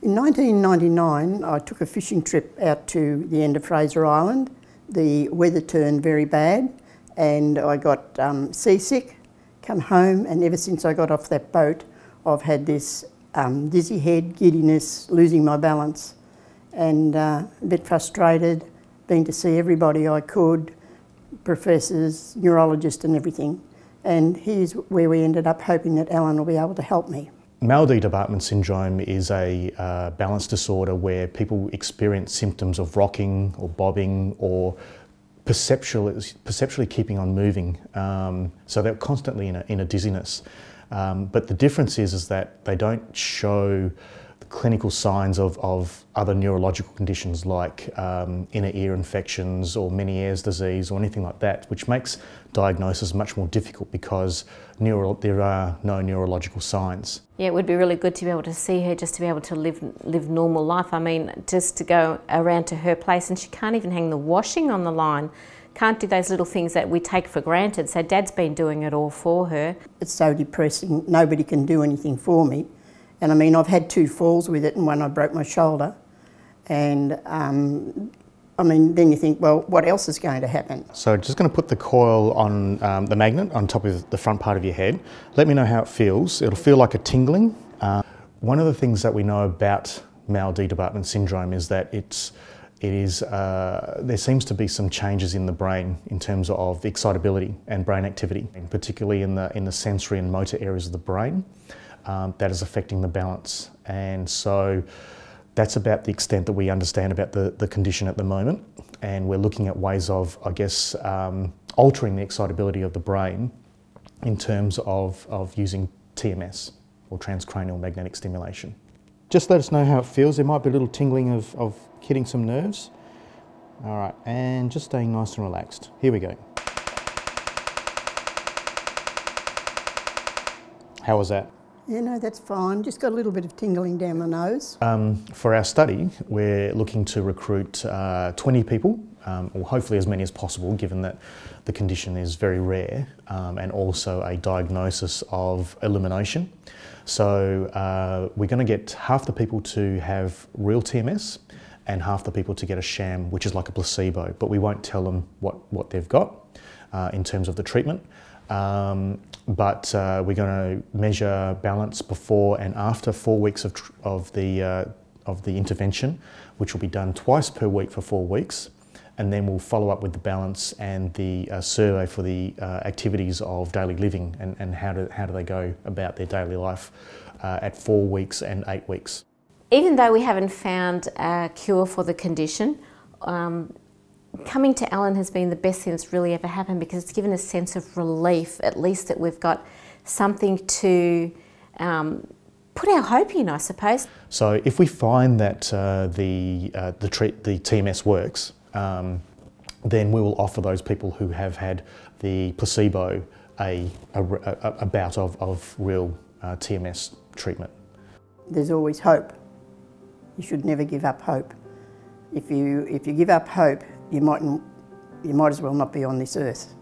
In 1999, I took a fishing trip out to the end of Fraser Island. The weather turned very bad and I got um, seasick, come home, and ever since I got off that boat, I've had this um, dizzy head, giddiness, losing my balance, and uh, a bit frustrated, been to see everybody I could, professors, neurologists, and everything. And here's where we ended up hoping that Alan will be able to help me. Mal de Debarquement syndrome is a uh, balance disorder where people experience symptoms of rocking or bobbing or perceptually, perceptually keeping on moving. Um, so they're constantly in a, in a dizziness. Um, but the difference is, is that they don't show clinical signs of, of other neurological conditions like um, inner ear infections or Meniere's disease or anything like that, which makes diagnosis much more difficult because neuro there are no neurological signs. Yeah, it would be really good to be able to see her, just to be able to live live normal life. I mean, just to go around to her place and she can't even hang the washing on the line can't do those little things that we take for granted. So dad's been doing it all for her. It's so depressing. Nobody can do anything for me. And I mean, I've had two falls with it, and one I broke my shoulder. And um, I mean, then you think, well, what else is going to happen? So just going to put the coil on um, the magnet on top of the front part of your head. Let me know how it feels. It'll feel like a tingling. Uh, one of the things that we know about Mal de Debarquement syndrome is that it's it is, uh, there seems to be some changes in the brain in terms of excitability and brain activity, particularly in the, in the sensory and motor areas of the brain um, that is affecting the balance. And so that's about the extent that we understand about the, the condition at the moment. And we're looking at ways of, I guess, um, altering the excitability of the brain in terms of, of using TMS or transcranial magnetic stimulation. Just let us know how it feels. There might be a little tingling of, of hitting some nerves. All right, and just staying nice and relaxed. Here we go. How was that? Yeah, no, that's fine. Just got a little bit of tingling down my nose. Um, for our study, we're looking to recruit uh, 20 people, um, or hopefully as many as possible, given that the condition is very rare, um, and also a diagnosis of elimination. So uh, we're going to get half the people to have real TMS and half the people to get a sham, which is like a placebo, but we won't tell them what, what they've got uh, in terms of the treatment. Um, but uh, we're going to measure balance before and after four weeks of, of, the, uh, of the intervention, which will be done twice per week for four weeks. And then we'll follow up with the balance and the uh, survey for the uh, activities of daily living and, and how, do, how do they go about their daily life uh, at four weeks and eight weeks. Even though we haven't found a cure for the condition, um, coming to Alan has been the best thing that's really ever happened because it's given a sense of relief, at least that we've got something to um, put our hope in, I suppose. So if we find that uh, the, uh, the, treat, the TMS works, um, then we will offer those people who have had the placebo a, a, a bout of, of real uh, TMS treatment. There's always hope. You should never give up hope. If you, if you give up hope, you might, you might as well not be on this earth.